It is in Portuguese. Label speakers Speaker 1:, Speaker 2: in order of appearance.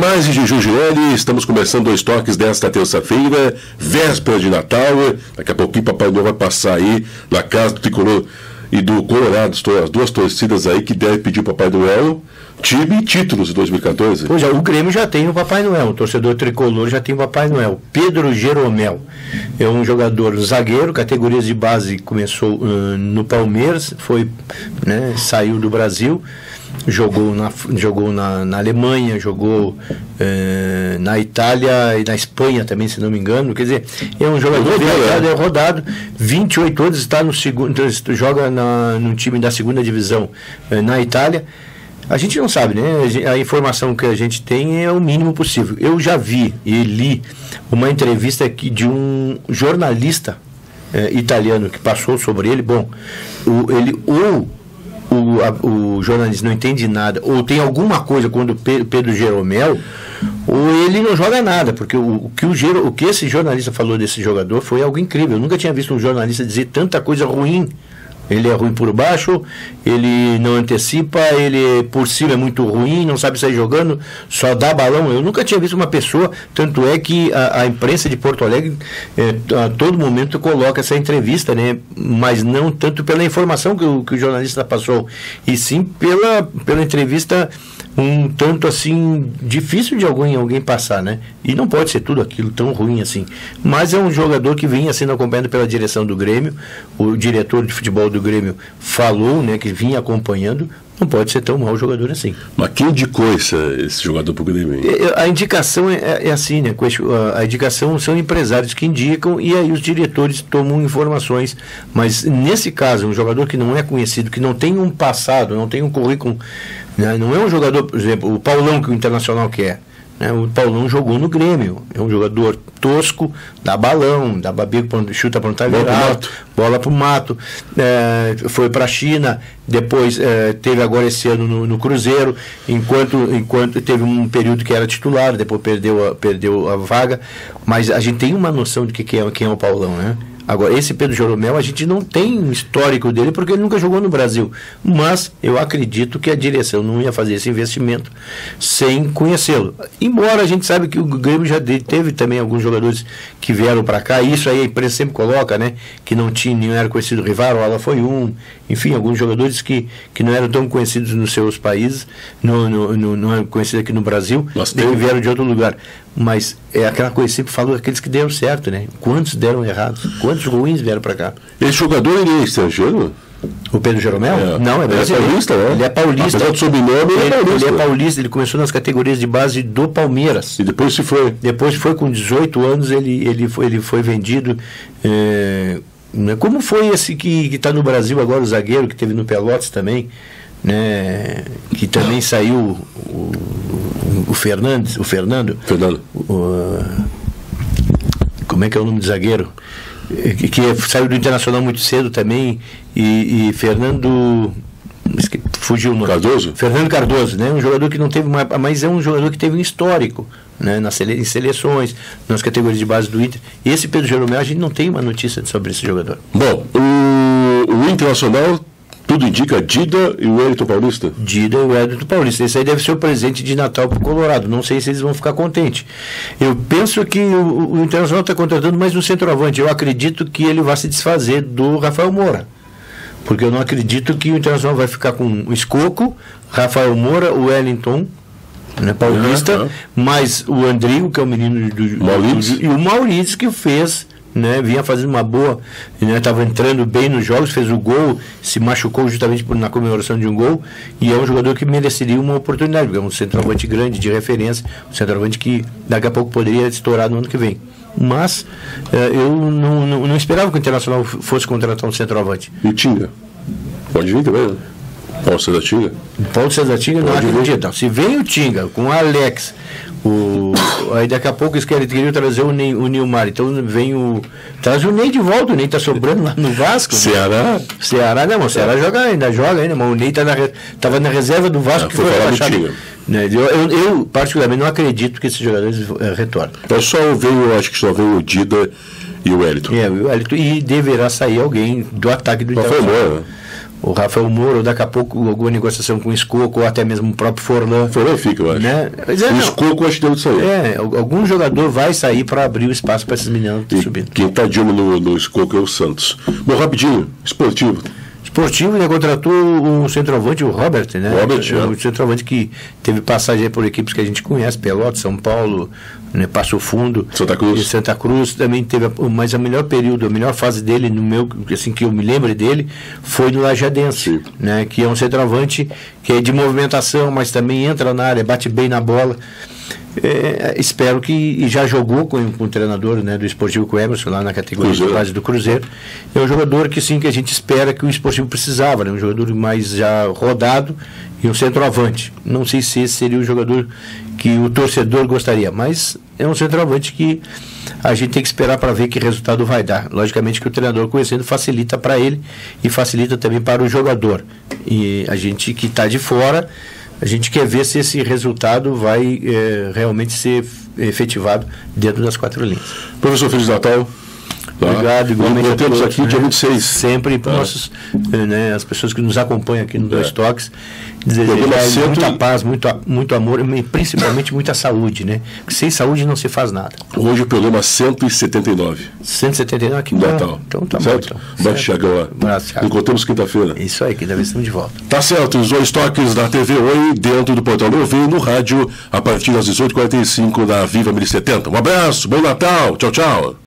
Speaker 1: imagens de Jujueli, estamos começando dois toques desta terça-feira, véspera de Natal. Daqui a pouquinho Papai Noel vai passar aí na casa do Tricolor e do Colorado, as duas torcidas aí que devem pedir o Papai Noel time e títulos de 2014.
Speaker 2: Pois é, o Grêmio já tem o Papai Noel, o torcedor tricolor já tem o Papai Noel. Pedro Jeromel é um jogador zagueiro, categorias de base, começou uh, no Palmeiras, foi, né, saiu do Brasil, jogou na, jogou na, na Alemanha, jogou uh, na Itália e na Espanha também, se não me engano. Quer dizer, é um jogador rodado, é. é rodado, 28 anos, está no segundo, joga na, no time da segunda divisão uh, na Itália. A gente não sabe, né? A informação que a gente tem é o mínimo possível. Eu já vi e li uma entrevista aqui de um jornalista é, italiano que passou sobre ele. Bom, o, ele ou o, a, o jornalista não entende nada, ou tem alguma coisa quando Pedro Jeromel, ou ele não joga nada, porque o, o que o, o que esse jornalista falou desse jogador foi algo incrível. Eu nunca tinha visto um jornalista dizer tanta coisa ruim ele é ruim por baixo, ele não antecipa, ele por cima é muito ruim, não sabe sair jogando, só dá balão. Eu nunca tinha visto uma pessoa, tanto é que a, a imprensa de Porto Alegre é, a todo momento coloca essa entrevista, né? mas não tanto pela informação que o, que o jornalista passou, e sim pela, pela entrevista um tanto assim difícil de alguém, alguém passar, né? E não pode ser tudo aquilo tão ruim assim. Mas é um jogador que vinha sendo acompanhado pela direção do Grêmio. O diretor de futebol do Grêmio falou, né, que vinha acompanhando. Não pode ser tão mau jogador assim.
Speaker 1: Mas quem indicou esse, esse jogador para o Grêmio?
Speaker 2: A indicação é, é, é assim, né? A indicação são empresários que indicam e aí os diretores tomam informações. Mas nesse caso, um jogador que não é conhecido, que não tem um passado, não tem um currículo né? Não é um jogador, por exemplo, o Paulão que o Internacional quer. Né? O Paulão jogou no Grêmio. É um jogador tosco, dá balão, dá babico, chuta para não virado, bola para o mato. É, foi para a China, depois é, teve agora esse ano no, no, Cruzeiro, enquanto, enquanto teve um período que era titular, depois perdeu a, perdeu a vaga. Mas a gente tem uma noção de que, que é, quem é o Paulão, né? Agora, esse Pedro Joromel, a gente não tem histórico dele porque ele nunca jogou no Brasil. Mas eu acredito que a direção não ia fazer esse investimento sem conhecê-lo. Embora a gente saiba que o Grêmio já teve também alguns jogadores que vieram para cá, isso aí a imprensa sempre coloca, né? Que não tinha, não era conhecido rival, ela foi um, enfim, alguns jogadores que, que não eram tão conhecidos nos seus países, no, no, no não eram conhecidos aqui no Brasil, que vieram de outro lugar. Mas é aquela coisa, sempre falo aqueles que deram certo, né? Quantos deram errado? Quantos ruins vieram para cá?
Speaker 1: Esse jogador ele é estrangeiro?
Speaker 2: O Pedro Jeromel?
Speaker 1: É.
Speaker 2: Não, é
Speaker 1: brasileiro. É paulista, né?
Speaker 2: Ele é paulista.
Speaker 1: Apesar do sobrenome,
Speaker 2: ele, ele, é paulista. ele é paulista. Ele começou nas categorias de base do Palmeiras.
Speaker 1: E depois se foi?
Speaker 2: Depois foi com 18 anos, ele, ele, foi, ele foi vendido. É, como foi esse que está no Brasil agora, o zagueiro que teve no Pelotas também, né? Que também saiu o, o Fernandes, o Fernando.
Speaker 1: Fernando.
Speaker 2: O, como é que é o nome do zagueiro? Que, que saiu do Internacional muito cedo também. E, e Fernando. Fugiu no
Speaker 1: Cardoso?
Speaker 2: Fernando Cardoso, né? Um jogador que não teve mas é um jogador que teve um histórico, né? Nas sele, em seleções, nas categorias de base do Inter. E esse Pedro Jeromel, a gente não tem uma notícia sobre esse jogador.
Speaker 1: Bom, o, o Internacional tudo indica Dida e o Wellington Paulista?
Speaker 2: Dida e o Wellington Paulista. Esse aí deve ser o presente de Natal para o Colorado. Não sei se eles vão ficar contentes. Eu penso que o, o Internacional está contratando mais um centroavante. Eu acredito que ele vai se desfazer do Rafael Moura. Porque eu não acredito que o Internacional vai ficar com o Escoco, Rafael Moura, o Wellington né, paulista, uhum. mais o Andrigo, que é o menino do, do, do, e o Maurício que fez né, vinha fazendo uma boa, estava né, entrando bem nos jogos, fez o gol, se machucou justamente por, na comemoração de um gol, e é um jogador que mereceria uma oportunidade, porque é um centroavante grande, de referência, um centroavante que daqui a pouco poderia estourar no ano que vem. Mas eh, eu não, não, não, esperava que o Internacional fosse contratar um centroavante.
Speaker 1: E Tinga? Pode vir também, né? Paulo César Tinga?
Speaker 2: Paulo César Tinga não acredito. Se vem o Tinga com o Alex, o, aí daqui a pouco eles querem, queriam trazer o, Ney, o Nilmar. Então vem o. Traz o Ney de volta, o Ney tá sobrando lá no Vasco.
Speaker 1: Ceará?
Speaker 2: Né? Ceará, não, o Ceará joga ainda, joga ainda, mas o Ney tá na, tava na reserva do Vasco
Speaker 1: é, que foi rebaixado.
Speaker 2: Né? Eu, eu, eu, particularmente, não acredito que esses jogadores é, retornem.
Speaker 1: Só veio, acho que só veio o Dida e o Wellington.
Speaker 2: É, o Wellington. E deverá sair alguém do ataque do
Speaker 1: Internacional.
Speaker 2: O Rafael Moura, ou daqui a pouco alguma negociação com o Escoco, ou até mesmo o próprio Forlan.
Speaker 1: Forlan fica, eu acho.
Speaker 2: Né? Mas é,
Speaker 1: o. Escoco acho que deu de sair.
Speaker 2: É, algum jogador vai sair para abrir o espaço para esses meninos estão subindo.
Speaker 1: Quem está de olho no, no Escoco é o Santos. Bom, rapidinho, esportivo.
Speaker 2: Esportivo ainda contratou o centroavante, o Robert, né?
Speaker 1: Robert,
Speaker 2: é. O centroavante que teve passagem por equipes que a gente conhece, Pelotas, São Paulo, né, Passo Fundo.
Speaker 1: Santa Cruz.
Speaker 2: E Santa Cruz também teve, mas a melhor período, a melhor fase dele, no meu, assim, que eu me lembro dele, foi no Lajadense, né? Que é um centroavante que é de movimentação, mas também entra na área, bate bem na bola. É, espero que e já jogou com, com o treinador né, do Esportivo com o Emerson lá na categoria Cruzeiro. de base do Cruzeiro. É um jogador que sim que a gente espera que o Esportivo precisava, né, um jogador mais já rodado e um centroavante. Não sei se esse seria o jogador que o torcedor gostaria, mas é um centroavante que a gente tem que esperar para ver que resultado vai dar. Logicamente que o treinador conhecendo facilita para ele e facilita também para o jogador. E a gente que está de fora a gente quer ver se esse resultado vai é, realmente ser efetivado dentro das quatro linhas.
Speaker 1: Professor Feliz Natal.
Speaker 2: Tá? Obrigado, igualmente.
Speaker 1: Nós temos aqui né? dia 26.
Speaker 2: Sempre para tá. né, as pessoas que nos acompanham aqui no é. Dois Toques, desejar muita paz, muito, muito amor e principalmente muita saúde, né? Porque sem saúde não se faz nada.
Speaker 1: Hoje o programa 179.
Speaker 2: 179 aqui no
Speaker 1: Natal.
Speaker 2: Então tá
Speaker 1: certo?
Speaker 2: bom.
Speaker 1: Então. Thiagão lá. Encontramos quinta-feira.
Speaker 2: Isso aí, quinta vez estamos de volta.
Speaker 1: Tá certo, os dois toques da TV Oi, dentro do portal Novo no rádio, a partir das 18h45 na Viva 1070. Um abraço, bom Natal, tchau, tchau.